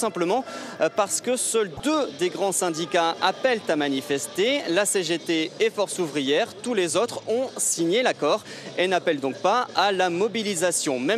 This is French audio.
simplement euh, parce que seuls deux des grands syndicats appellent à manifester, la CGT et Force ouvrière. Tous les autres ont signé l'accord et n'appellent donc pas à la mobilisation. Même